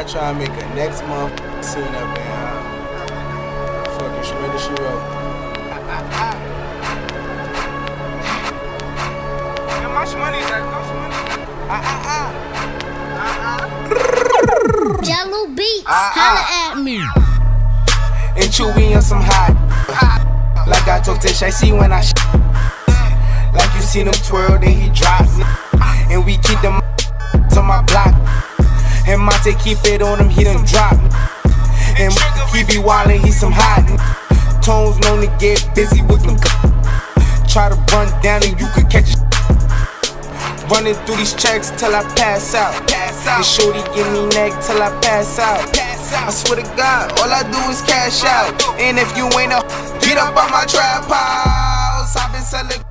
I try to make a next month scene up in uh, fucking Shmurda She Wrote. How much money is that? How much money? Ah, Jahlil Beats, Ah, holla at me. And Chewy on some hot. Like I talk to Shy, see when I sh- Like you seen him twirl, then he drop. And we keep them on my block. And Monte keep it on him, he done drop. And he be wildin', he some hot. Tones known to get busy with them. Try to run down and you could catch a Running through these checks till I pass out. Pass out. And shorty give me neck till I pass out. Pass out. I swear to God, all I do is cash out. And if you ain't a, get up on my trap house. I've been selling.